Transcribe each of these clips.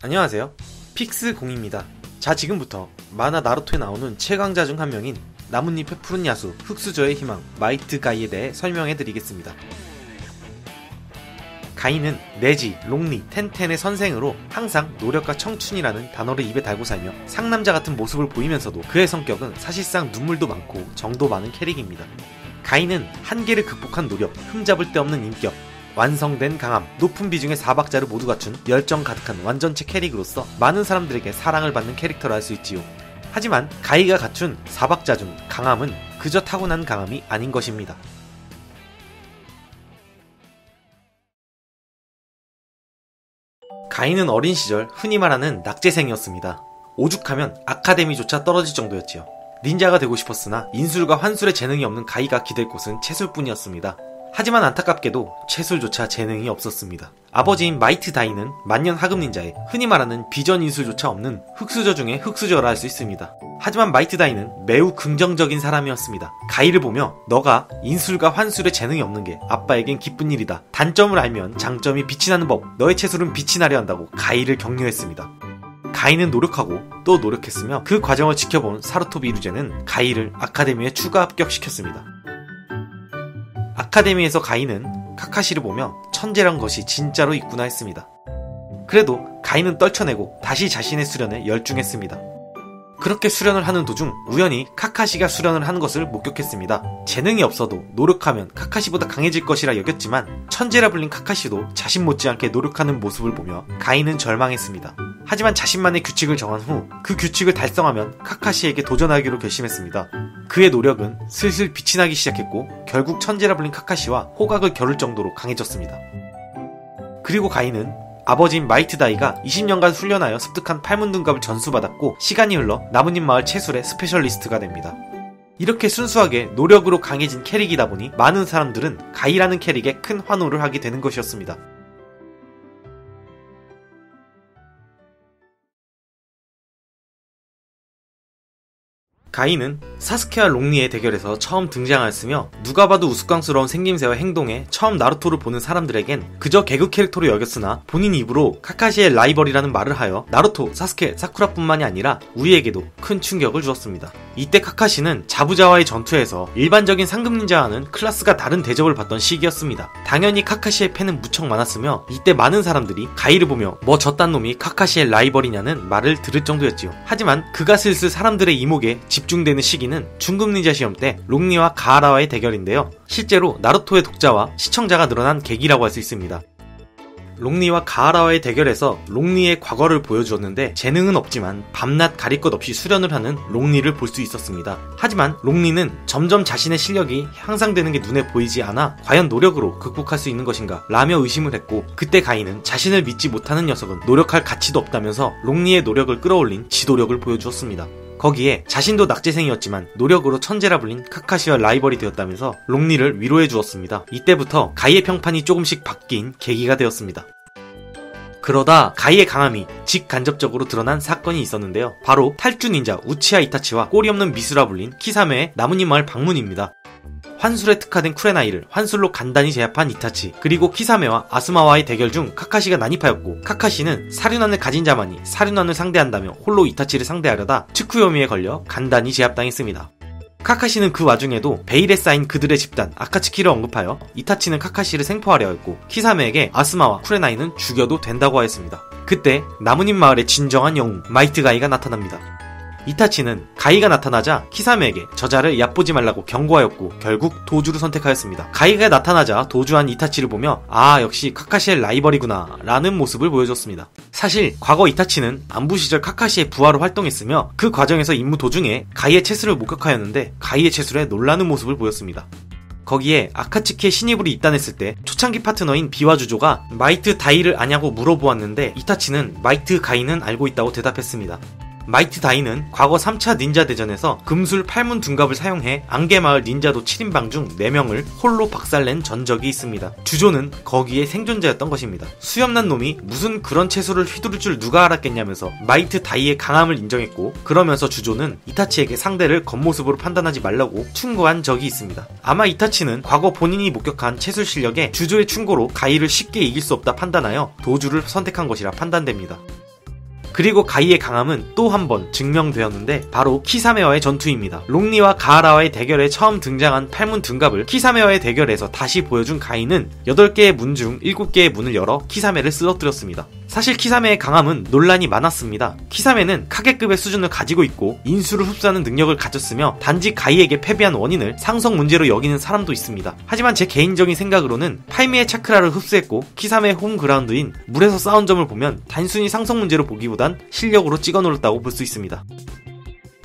안녕하세요. 픽스공입니다. 자, 지금부터 만화 나루토에 나오는 최강자 중 한 명인 나뭇잎의 푸른 야수, 흙수저의 희망, 마이트 가이에 대해 설명해 드리겠습니다. 가이는 네지, 록리, 텐텐의 선생으로 항상 노력과 청춘이라는 단어를 입에 달고 살며 상남자 같은 모습을 보이면서도 그의 성격은 사실상 눈물도 많고 정도 많은 캐릭입니다. 가이는 한계를 극복한 노력, 흠잡을 데 없는 인격, 완성된 강함, 높은 비중의 사박자를 모두 갖춘 열정 가득한 완전체 캐릭으로서 많은 사람들에게 사랑을 받는 캐릭터라 할 수 있지요. 하지만 가이가 갖춘 사박자 중 강함은 그저 타고난 강함이 아닌 것입니다. 가이는 어린 시절 흔히 말하는 낙제생이었습니다. 오죽하면 아카데미조차 떨어질 정도였지요. 닌자가 되고 싶었으나 인술과 환술의 재능이 없는 가이가 기댈 곳은 채술뿐이었습니다. 하지만 안타깝게도 체술조차 재능이 없었습니다. 아버지인 마이트 다이는 만년 하급 닌자에 흔히 말하는 비전 인술조차 없는 흙수저 중에 흙수저라 할 수 있습니다. 하지만 마이트 다이는 매우 긍정적인 사람이었습니다. 가이를 보며 너가 인술과 환술의 재능이 없는 게 아빠에겐 기쁜 일이다. 단점을 알면 장점이 빛이 나는 법. 너의 체술은 빛이 나려 한다고 가이를 격려했습니다. 가이는 노력하고 또 노력했으며 그 과정을 지켜본 사루토비 히루젠은 가이를 아카데미에 추가 합격시켰습니다. 아카데미에서 가이는 카카시를 보며 천재란 것이 진짜로 있구나 했습니다. 그래도 가이는 떨쳐내고 다시 자신의 수련에 열중했습니다. 그렇게 수련을 하는 도중 우연히 카카시가 수련을 하는 것을 목격했습니다. 재능이 없어도 노력하면 카카시보다 강해질 것이라 여겼지만 천재라 불린 카카시도 자신 못지않게 노력하는 모습을 보며 가이는 절망했습니다. 하지만 자신만의 규칙을 정한 후 그 규칙을 달성하면 카카시에게 도전하기로 결심했습니다. 그의 노력은 슬슬 빛이 나기 시작했고 결국 천재라 불린 카카시와 호각을 겨룰 정도로 강해졌습니다. 그리고 가이는 아버지인 마이트 다이가 20년간 훈련하여 습득한 팔문둔갑을 전수받았고 시간이 흘러 나뭇잎 마을 체술의 스페셜리스트가 됩니다. 이렇게 순수하게 노력으로 강해진 캐릭이다 보니 많은 사람들은 가이라는 캐릭에 큰 환호를 하게 되는 것이었습니다. 가이는 사스케와 록리의 대결에서 처음 등장하였으며 누가 봐도 우스꽝스러운 생김새와 행동에 처음 나루토를 보는 사람들에겐 그저 개그 캐릭터로 여겼으나 본인 입으로 카카시의 라이벌이라는 말을 하여 나루토, 사스케, 사쿠라뿐만이 아니라 우리에게도 큰 충격을 주었습니다. 이때 카카시는 자부자와의 전투에서 일반적인 상급 닌자와는 클래스가 다른 대접을 받던 시기였습니다. 당연히 카카시의 팬은 무척 많았으며 이때 많은 사람들이 가이를 보며 뭐 저딴 놈이 카카시의 라이벌이냐는 말을 들을 정도였지요. 하지만 그가 슬슬 사람들의 이목에 집중되는 시기는 중급 닌자 시험 때 록리와 가아라와의 대결인데요. 실제로 나루토의 독자와 시청자가 늘어난 계기라고 할 수 있습니다. 롱리와 가하라와의 대결에서 롱리의 과거를 보여주었는데 재능은 없지만 밤낮 가릴 것 없이 수련을 하는 롱리를 볼 수 있었습니다. 하지만 롱리는 점점 자신의 실력이 향상되는 게 눈에 보이지 않아 과연 노력으로 극복할 수 있는 것인가 라며 의심을 했고 그때 가인은 자신을 믿지 못하는 녀석은 노력할 가치도 없다면서 롱리의 노력을 끌어올린 지도력을 보여주었습니다. 거기에 자신도 낙제생이었지만 노력으로 천재라 불린 카카시와 라이벌이 되었다면서 롱리를 위로해 주었습니다. 이때부터 가이의 평판이 조금씩 바뀐 계기가 되었습니다. 그러다 가이의 강함이 직간접적으로 드러난 사건이 있었는데요. 바로 탈주 닌자 우치하 이타치와 꼬리 없는 미수라 불린 키사메의 나뭇잎 마을 방문입니다. 환술에 특화된 쿠레나이를 환술로 간단히 제압한 이타치 그리고 키사메와 아스마와의 대결 중 카카시가 난입하였고 카카시는 사륜안을 가진 자만이 사륜안을 상대한다며 홀로 이타치를 상대하려다 츠쿠요미에 걸려 간단히 제압당했습니다. 카카시는 그 와중에도 베일에 쌓인 그들의 집단 아카츠키를 언급하여 이타치는 카카시를 생포하려 했고 키사메에게 아스마와 쿠레나이는 죽여도 된다고 하였습니다. 그때 나뭇잎 마을의 진정한 영웅 마이트 가이가 나타납니다. 이타치는 가이가 나타나자 키사메에게 저자를 얕보지 말라고 경고하였고 결국 도주를 선택하였습니다. 가이가 나타나자 도주한 이타치를 보며 아 역시 카카시의 라이벌이구나 라는 모습을 보여줬습니다. 사실 과거 이타치는 암부 시절 카카시의 부하로 활동했으며 그 과정에서 임무 도중에 가이의 체술을 목격하였는데 가이의 체술에 놀라는 모습을 보였습니다. 거기에 아카츠키의 신입으로 입단했을 때 초창기 파트너인 비와 주조가 마이트 다이를 아냐고 물어보았는데 이타치는 마이트 가이는 알고 있다고 대답했습니다. 마이트 다이는 과거 3차 닌자 대전에서 금술 8문 둔갑을 사용해 안개마을 닌자도 7인방 중 4명을 홀로 박살낸 전적이 있습니다. 주조는 거기에 생존자였던 것입니다. 수염난 놈이 무슨 그런 체술을 휘두를 줄 누가 알았겠냐면서 마이트 다이의 강함을 인정했고 그러면서 주조는 이타치에게 상대를 겉모습으로 판단하지 말라고 충고한 적이 있습니다. 아마 이타치는 과거 본인이 목격한 체술 실력에 주조의 충고로 가이를 쉽게 이길 수 없다 판단하여 도주를 선택한 것이라 판단됩니다. 그리고 가이의 강함은 또 한 번 증명되었는데 바로 키사메와의 전투입니다. 록리와 가아라와의 대결에 처음 등장한 팔문 둔갑을 키사메와의 대결에서 다시 보여준 가이는 8개의 문 중 7개의 문을 열어 키사메를 쓰러뜨렸습니다. 사실 키사메의 강함은 논란이 많았습니다. 키사메는 카게급의 수준을 가지고 있고 인술을 흡수하는 능력을 가졌으며 단지 가이에게 패배한 원인을 상성 문제로 여기는 사람도 있습니다. 하지만 제 개인적인 생각으로는 팔미의 차크라를 흡수했고 키사메의 홈그라운드인 물에서 싸운 점을 보면 단순히 상성 문제로 보기보단 실력으로 찍어눌렀다고 볼 수 있습니다.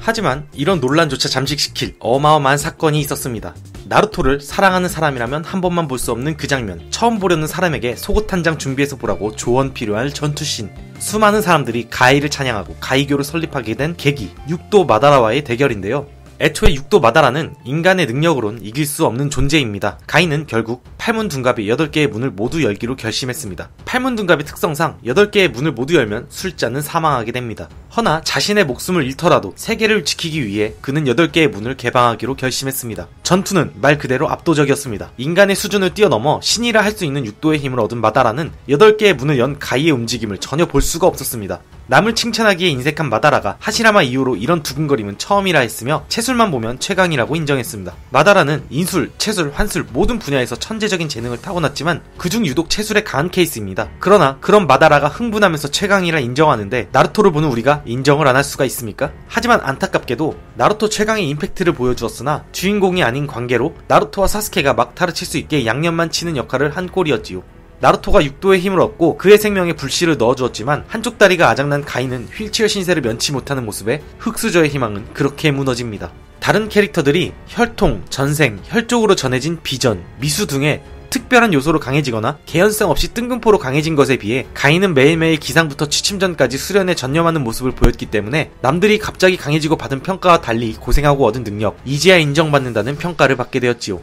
하지만 이런 논란조차 잠식시킬 어마어마한 사건이 있었습니다. 나루토를 사랑하는 사람이라면 한 번만 볼 수 없는 그 장면. 처음 보려는 사람에게 속옷 한 장 준비해서 보라고 조언 필요할 전투씬. 수많은 사람들이 가이를 찬양하고 가이교를 설립하게 된 계기. 육도 마다라와의 대결인데요. 애초에 육도 마다라는 인간의 능력으론 이길 수 없는 존재입니다. 가인은 결국 팔문 둔갑이 8개의 문을 모두 열기로 결심했습니다. 팔문 둔갑의 특성상 8개의 문을 모두 열면 술자는 사망하게 됩니다. 허나 자신의 목숨을 잃더라도 세계를 지키기 위해 그는 8개의 문을 개방하기로 결심했습니다. 전투는 말 그대로 압도적이었습니다. 인간의 수준을 뛰어넘어 신이라 할 수 있는 육도의 힘을 얻은 마다라는 8개의 문을 연 가이의 움직임을 전혀 볼 수가 없었습니다. 남을 칭찬하기에 인색한 마다라가 하시라마 이후로 이런 두근거림은 처음이라 했으며 체술만 보면 최강이라고 인정했습니다. 마다라는 인술, 체술, 환술 모든 분야에서 천재적인 재능을 타고났지만 그중 유독 체술에 강한 케이스입니다. 그러나 그런 마다라가 흥분하면서 최강이라 인정하는데 나루토를 보는 우리가 인정을 안 할 수가 있습니까? 하지만 안타깝게도 나루토 최강의 임팩트를 보여주었으나 주인공이 아닌 관계로 나루토와 사스케가 막타를 칠 수 있게 양념만 치는 역할을 한 꼴이었지요. 나루토가 육도의 힘을 얻고 그의 생명에 불씨를 넣어주었지만 한쪽 다리가 아작난 가인은 휠체어 신세를 면치 못하는 모습에 흑수저의 희망은 그렇게 무너집니다. 다른 캐릭터들이 혈통, 전생, 혈족으로 전해진 비전, 미수 등의 특별한 요소로 강해지거나 개연성 없이 뜬금포로 강해진 것에 비해 가인은 매일매일 기상부터 취침 전까지 수련에 전념하는 모습을 보였기 때문에 남들이 갑자기 강해지고 받은 평가와 달리 고생하고 얻은 능력, 이제야 인정받는다는 평가를 받게 되었지요.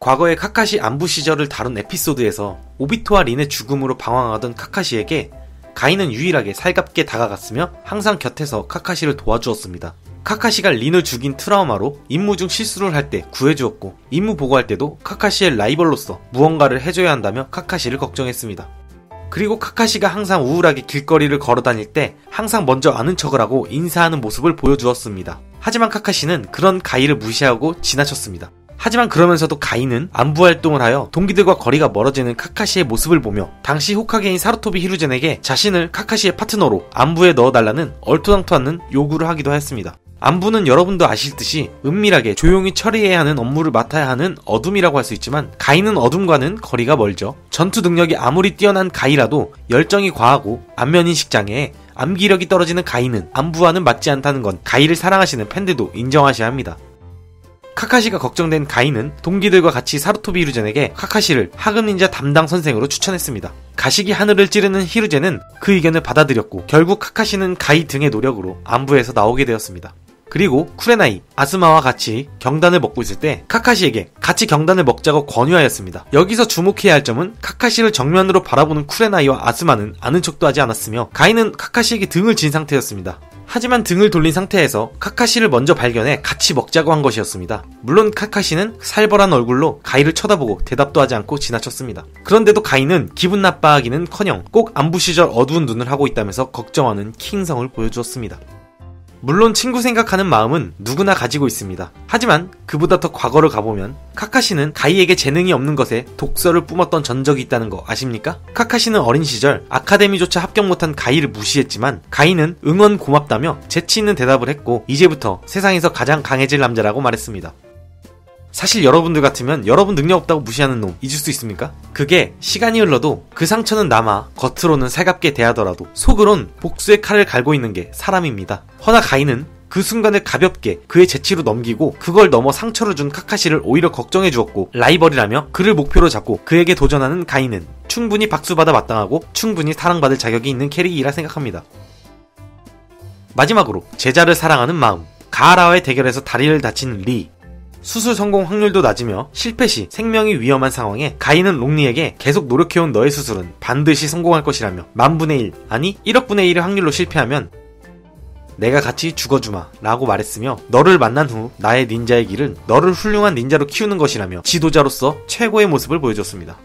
과거의 카카시 안부 시절을 다룬 에피소드에서 오비토와 린의 죽음으로 방황하던 카카시에게 가인은 유일하게 살갑게 다가갔으며 항상 곁에서 카카시를 도와주었습니다. 카카시가 린을 죽인 트라우마로 임무 중 실수를 할 때 구해주었고 임무 보고할 때도 카카시의 라이벌로서 무언가를 해줘야 한다며 카카시를 걱정했습니다. 그리고 카카시가 항상 우울하게 길거리를 걸어 다닐 때 항상 먼저 아는 척을 하고 인사하는 모습을 보여주었습니다. 하지만 카카시는 그런 가이를 무시하고 지나쳤습니다. 하지만 그러면서도 가인은 안부 활동을 하여 동기들과 거리가 멀어지는 카카시의 모습을 보며 당시 호카게인 사루토비 히루젠에게 자신을 카카시의 파트너로 안부에 넣어달라는 얼토당토 않는 요구를 하기도 했습니다. 안부는 여러분도 아실 듯이 은밀하게 조용히 처리해야 하는 업무를 맡아야 하는 어둠이라고 할 수 있지만 가이는 어둠과는 거리가 멀죠. 전투 능력이 아무리 뛰어난 가이라도 열정이 과하고 안면인식 장애에 암기력이 떨어지는 가이는 안부와는 맞지 않다는 건 가이를 사랑하시는 팬들도 인정하셔야 합니다. 카카시가 걱정된 가인은 동기들과 같이 사루토비 히루젠에게 카카시를 하급 닌자 담당 선생으로 추천했습니다. 가식이 하늘을 찌르는 히루젠은 그 의견을 받아들였고 결국 카카시는 가이 등의 노력으로 안부에서 나오게 되었습니다. 그리고 쿠레나이, 아스마와 같이 경단을 먹고 있을 때 카카시에게 같이 경단을 먹자고 권유하였습니다. 여기서 주목해야 할 점은 카카시를 정면으로 바라보는 쿠레나이와 아스마는 아는 척도 하지 않았으며 가이는 카카시에게 등을 진 상태였습니다. 하지만 등을 돌린 상태에서 카카시를 먼저 발견해 같이 먹자고 한 것이었습니다. 물론 카카시는 살벌한 얼굴로 가이를 쳐다보고 대답도 하지 않고 지나쳤습니다. 그런데도 가이는 기분 나빠하기는 커녕 꼭 안부 시절 어두운 눈을 하고 있다면서 걱정하는 킹성을 보여주었습니다. 물론 친구 생각하는 마음은 누구나 가지고 있습니다. 하지만 그보다 더 과거를 가보면 카카시는 가이에게 재능이 없는 것에 독서를 뿜었던 전적이 있다는 거 아십니까? 카카시는 어린 시절 아카데미조차 합격 못한 가이를 무시했지만 가이는 응원 고맙다며 재치 있는 대답을 했고 이제부터 세상에서 가장 강해질 남자라고 말했습니다. 사실 여러분들 같으면 여러분 능력 없다고 무시하는 놈 잊을 수 있습니까? 그게 시간이 흘러도 그 상처는 남아 겉으로는 살갑게 대하더라도 속으론 복수의 칼을 갈고 있는 게 사람입니다. 허나 가인은 그 순간을 가볍게 그의 재치로 넘기고 그걸 넘어 상처를 준 카카시를 오히려 걱정해 주었고 라이벌이라며 그를 목표로 잡고 그에게 도전하는 가인은 충분히 박수받아 마땅하고 충분히 사랑받을 자격이 있는 캐릭이라 생각합니다. 마지막으로 제자를 사랑하는 마음 가하라와의 대결에서 다리를 다친 리 수술 성공 확률도 낮으며 실패 시 생명이 위험한 상황에 가인은 롱리에게 계속 노력해온 너의 수술은 반드시 성공할 것이라며 만분의 1 아니 1억분의 1의 확률로 실패하면 내가 같이 죽어주마 라고 말했으며 너를 만난 후 나의 닌자의 길은 너를 훌륭한 닌자로 키우는 것이라며 지도자로서 최고의 모습을 보여줬습니다.